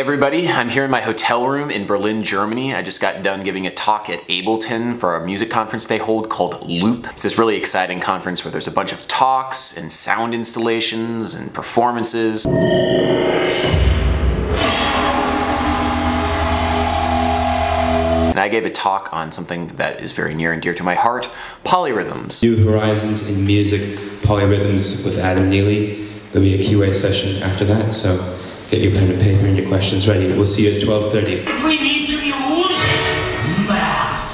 everybody, I'm here in my hotel room in Berlin, Germany. I just got done giving a talk at Ableton for a music conference they hold called Loop. It's this really exciting conference where there's a bunch of talks and sound installations and performances. And I gave a talk on something that is very near and dear to my heart, polyrhythms. New Horizons in Music, Polyrhythms with Adam Neely. There'll be a QA session after that, so get your pen and paper and your questions ready. We'll see you at 12.30. We need to use math.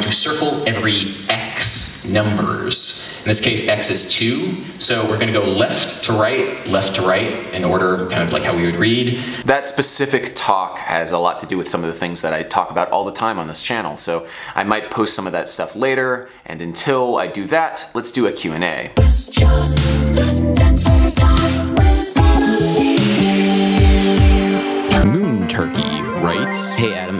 to circle every x numbers. In this case, x is 2, so we're going to go left to right, left to right, in order kind of like how we would read. That specific talk has a lot to do with some of the things that I talk about all the time on this channel, so I might post some of that stuff later, and until I do that, let's do a Q&A.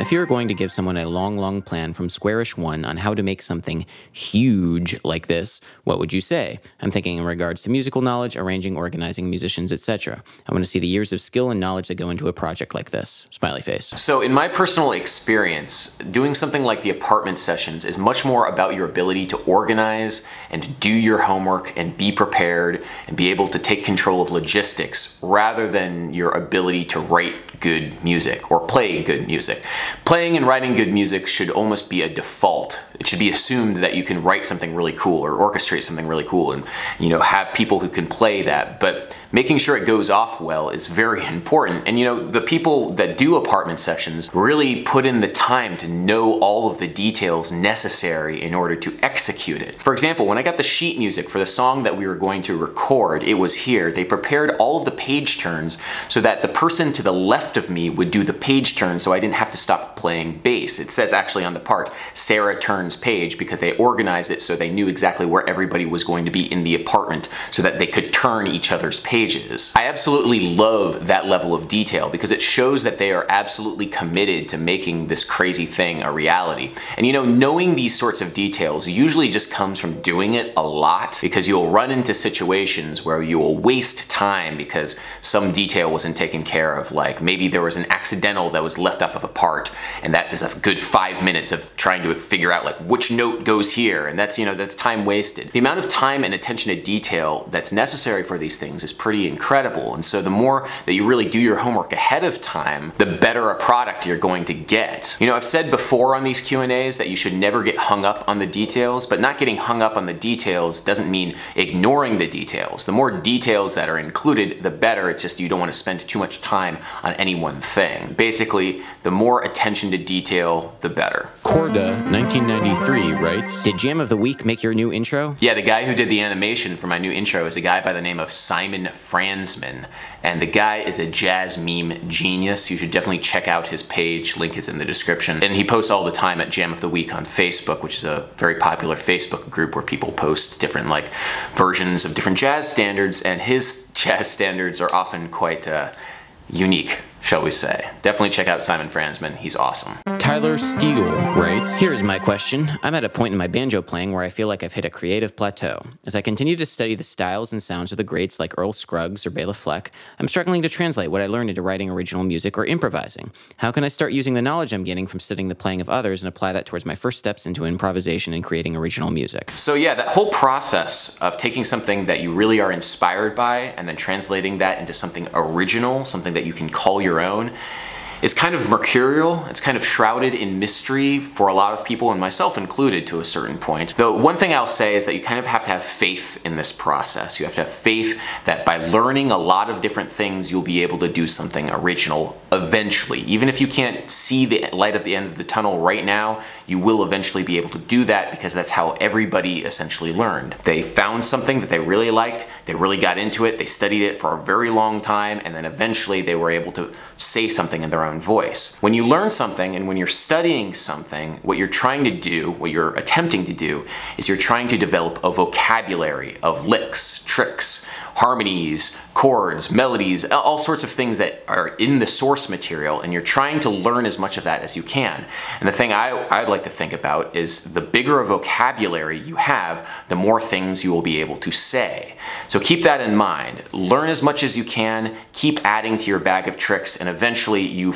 If you're going to give someone a long, long plan from Squarish 1 on how to make something huge like this, what would you say? I'm thinking in regards to musical knowledge, arranging, organizing, musicians, etc. I want to see the years of skill and knowledge that go into a project like this. Smiley face. So in my personal experience, doing something like the apartment sessions is much more about your ability to organize and do your homework and be prepared and be able to take control of logistics rather than your ability to write good music or play good music. Playing and writing good music should almost be a default. It should be assumed that you can write something really cool or orchestrate something really cool and you know have people who can play that. But making sure it goes off well is very important. And you know, the people that do apartment sessions really put in the time to know all of the details necessary in order to execute it. For example, when I got the sheet music for the song that we were going to record, it was here. They prepared all of the page turns so that the person to the left of me would do the page turn so I didn't have to stop playing bass. It says actually on the part, Sarah page because they organized it so they knew exactly where everybody was going to be in the apartment so that they could turn each other's pages. I absolutely love that level of detail because it shows that they are absolutely committed to making this crazy thing a reality. And you know, knowing these sorts of details usually just comes from doing it a lot because you'll run into situations where you will waste time because some detail wasn't taken care of. Like maybe there was an accidental that was left off of a part and that is a good five minutes of trying to figure out like which note goes here and that's, you know, that's time wasted. The amount of time and attention to detail that's necessary for these things is pretty incredible. And so the more that you really do your homework ahead of time, the better a product you're going to get. You know, I've said before on these Q&As that you should never get hung up on the details, but not getting hung up on the details doesn't mean ignoring the details. The more details that are included, the better. It's just you don't want to spend too much time on any one thing. Basically, the more attention to detail, the better. Corrda, 1993 writes, Did Jam of the Week make your new intro? Yeah, the guy who did the animation for my new intro is a guy by the name of Simon Fransman. And the guy is a jazz meme genius. You should definitely check out his page. Link is in the description. And he posts all the time at Jam of the Week on Facebook, which is a very popular Facebook group where people post different like versions of different jazz standards. And his jazz standards are often quite uh, unique shall we say. Definitely check out Simon Fransman, he's awesome. Tyler Stegall writes, Here's my question. I'm at a point in my banjo playing where I feel like I've hit a creative plateau. As I continue to study the styles and sounds of the greats like Earl Scruggs or Bela Fleck, I'm struggling to translate what I learned into writing original music or improvising. How can I start using the knowledge I'm getting from studying the playing of others and apply that towards my first steps into improvisation and creating original music? So yeah, that whole process of taking something that you really are inspired by and then translating that into something original, something that you can call your own, is kind of mercurial. It's kind of shrouded in mystery for a lot of people, and myself included to a certain point. Though one thing I'll say is that you kind of have to have faith in this process. You have to have faith that by learning a lot of different things, you'll be able to do something original eventually. Even if you can't see the light at the end of the tunnel right now, you will eventually be able to do that because that's how everybody essentially learned. They found something that they really liked, they really got into it, they studied it for a very long time, and then eventually they were able to say something in their own own voice. When you learn something and when you're studying something, what you're trying to do, what you're attempting to do, is you're trying to develop a vocabulary of licks, tricks, harmonies, chords, melodies, all sorts of things that are in the source material, and you're trying to learn as much of that as you can. And the thing I, I'd like to think about is the bigger a vocabulary you have, the more things you will be able to say. So keep that in mind. Learn as much as you can, keep adding to your bag of tricks, and eventually you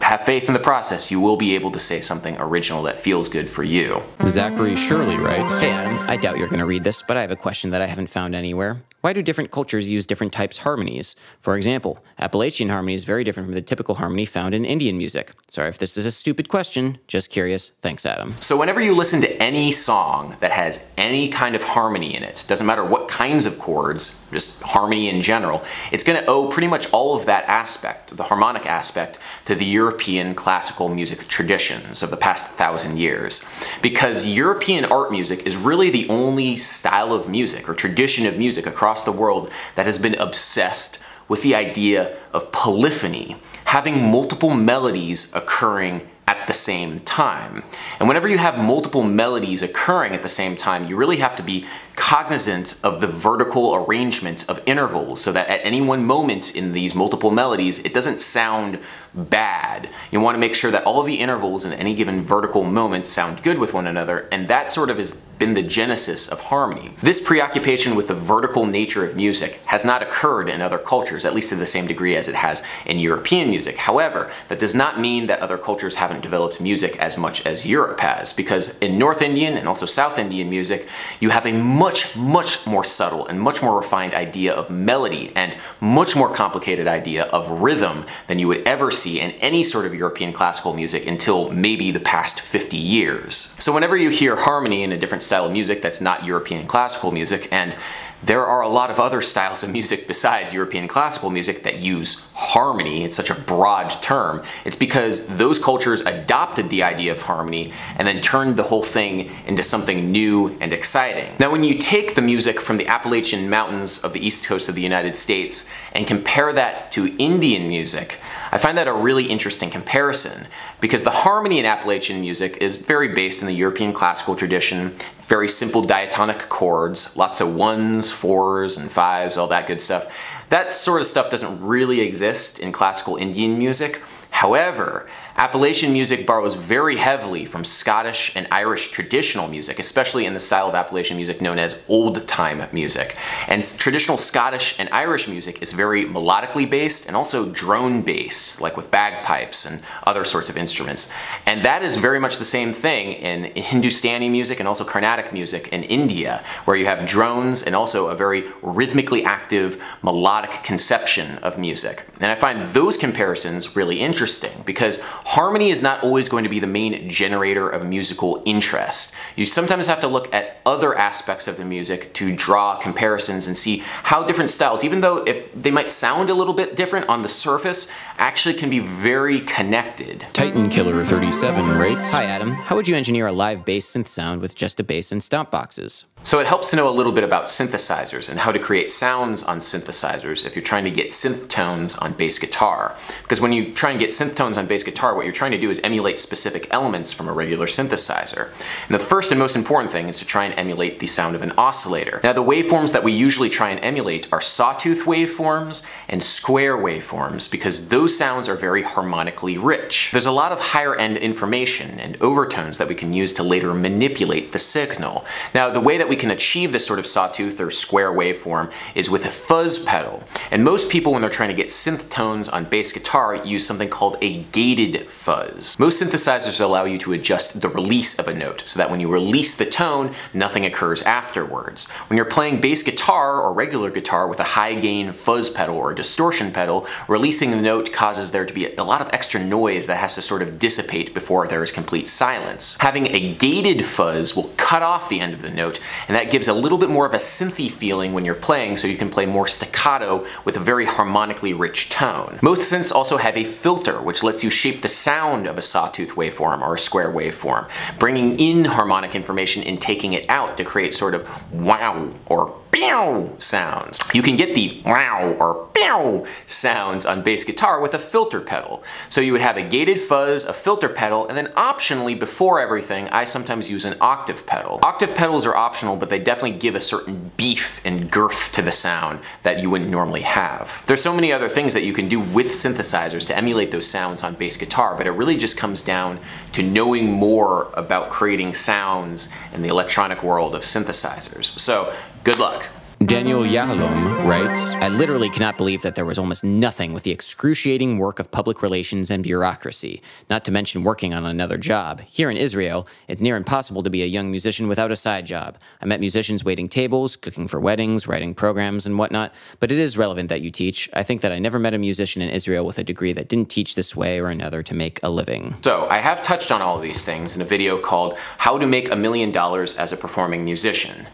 have faith in the process. You will be able to say something original that feels good for you. Zachary Shirley writes Hey Adam, I doubt you're going to read this, but I have a question that I haven't found anywhere. Why do different cultures use different types harmonies? For example, Appalachian harmony is very different from the typical harmony found in Indian music. Sorry if this is a stupid question, just curious. Thanks, Adam. So whenever you listen to any song that has any kind of harmony in it, doesn't matter what kinds of chords, just harmony in general, it's going to owe pretty much all of that aspect, the harmonic aspect, to the European classical music traditions of the past thousand years. Because European art music is really the only style of music or tradition of music across the world that has been obsessed with the idea of polyphony, having multiple melodies occurring at the same time. And whenever you have multiple melodies occurring at the same time, you really have to be cognizant of the vertical arrangement of intervals so that at any one moment in these multiple melodies, it doesn't sound bad. You want to make sure that all of the intervals in any given vertical moment sound good with one another, and that sort of has been the genesis of harmony. This preoccupation with the vertical nature of music has not occurred in other cultures, at least to the same degree as it has in European music. However, that does not mean that other cultures haven't developed music as much as Europe has, because in North Indian and also South Indian music, you have a much, much much more subtle and much more refined idea of melody and much more complicated idea of rhythm than you would ever see in any sort of European classical music until maybe the past 50 years. So whenever you hear harmony in a different style of music that's not European classical music, and there are a lot of other styles of music besides European classical music that use harmony. It's such a broad term. It's because those cultures adopted the idea of harmony and then turned the whole thing into something new and exciting. Now, when you take the music from the Appalachian Mountains of the east coast of the United States and compare that to Indian music, I find that a really interesting comparison because the harmony in Appalachian music is very based in the European classical tradition, very simple diatonic chords, lots of ones, fours, and fives, all that good stuff. That sort of stuff doesn't really exist in classical Indian music. However, Appalachian music borrows very heavily from Scottish and Irish traditional music, especially in the style of Appalachian music known as old time music. And traditional Scottish and Irish music is very melodically based and also drone based, like with bagpipes and other sorts of instruments. And that is very much the same thing in Hindustani music and also Carnatic music in India, where you have drones and also a very rhythmically active melodic conception of music. And I find those comparisons really interesting because harmony is not always going to be the main generator of musical interest. You sometimes have to look at other aspects of the music to draw comparisons and see how different styles, even though if they might sound a little bit different on the surface, actually can be very connected. Titan Killer 37 writes, Hi Adam, how would you engineer a live bass synth sound with just a bass and stomp boxes? So it helps to know a little bit about synthesizers and how to create sounds on synthesizers if you're trying to get synth tones on bass guitar. Because when you try and get synth tones on bass guitar, what you're trying to do is emulate specific elements from a regular synthesizer. And the first and most important thing is to try and emulate the sound of an oscillator. Now the waveforms that we usually try and emulate are sawtooth waveforms and square waveforms because those sounds are very harmonically rich. There's a lot of higher end information and overtones that we can use to later manipulate the signal. Now the way that we can achieve this sort of sawtooth or square waveform is with a fuzz pedal. And most people when they're trying to get synth tones on bass guitar use something called a gated fuzz. Most synthesizers allow you to adjust the release of a note so that when you release the tone, nothing occurs afterwards. When you're playing bass guitar or regular guitar with a high gain fuzz pedal or a distortion pedal, releasing the note causes there to be a lot of extra noise that has to sort of dissipate before there is complete silence. Having a gated fuzz will cut off the end of the note and that gives a little bit more of a synthy feeling when you're playing so you can play more staccato with a very harmonically rich tone. Most synths also have a filter which lets you shape the sound of a sawtooth waveform or a square waveform, bringing in harmonic information and taking it out to create sort of wow or pew sounds. You can get the wow or pew sounds on bass guitar with a filter pedal. So you would have a gated fuzz, a filter pedal, and then optionally before everything, I sometimes use an octave pedal. Octave pedals are optional, but they definitely give a certain beef and girth to the sound that you wouldn't normally have. There's so many other things that you can do with synthesizers to emulate those sounds on bass guitar, but it really just comes down to knowing more about creating sounds in the electronic world of synthesizers. So good luck. Daniel Yahalom writes, I literally cannot believe that there was almost nothing with the excruciating work of public relations and bureaucracy, not to mention working on another job. Here in Israel, it's near impossible to be a young musician without a side job. I met musicians waiting tables, cooking for weddings, writing programs, and whatnot, but it is relevant that you teach. I think that I never met a musician in Israel with a degree that didn't teach this way or another to make a living. So I have touched on all of these things in a video called How to Make a Million Dollars as a Performing Musician.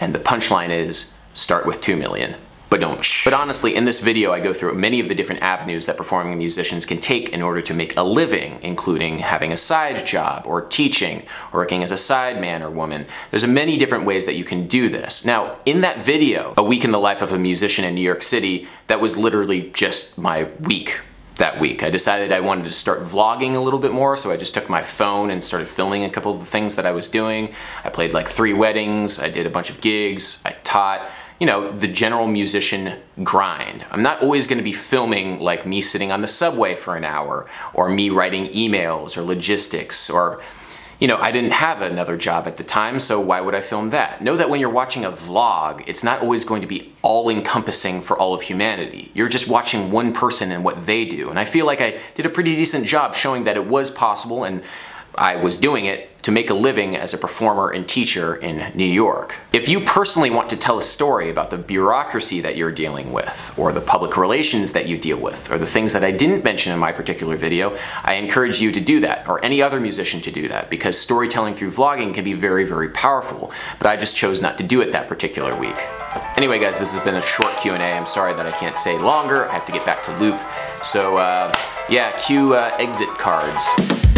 And the punchline is, start with 2 million. But don't. But honestly, in this video, I go through many of the different avenues that performing musicians can take in order to make a living, including having a side job, or teaching, or working as a side man or woman. There's many different ways that you can do this. Now, in that video, A Week in the Life of a Musician in New York City, that was literally just my week that week. I decided I wanted to start vlogging a little bit more, so I just took my phone and started filming a couple of the things that I was doing. I played like three weddings, I did a bunch of gigs, I taught, you know, the general musician grind. I'm not always gonna be filming like me sitting on the subway for an hour, or me writing emails, or logistics, or you know, I didn't have another job at the time, so why would I film that? Know that when you're watching a vlog, it's not always going to be all-encompassing for all of humanity. You're just watching one person and what they do. And I feel like I did a pretty decent job showing that it was possible and I was doing it to make a living as a performer and teacher in New York. If you personally want to tell a story about the bureaucracy that you're dealing with, or the public relations that you deal with, or the things that I didn't mention in my particular video, I encourage you to do that, or any other musician to do that, because storytelling through vlogging can be very, very powerful, but I just chose not to do it that particular week. Anyway guys, this has been a short Q&A. I'm sorry that I can't say longer. I have to get back to loop. So uh, yeah, cue uh, exit cards.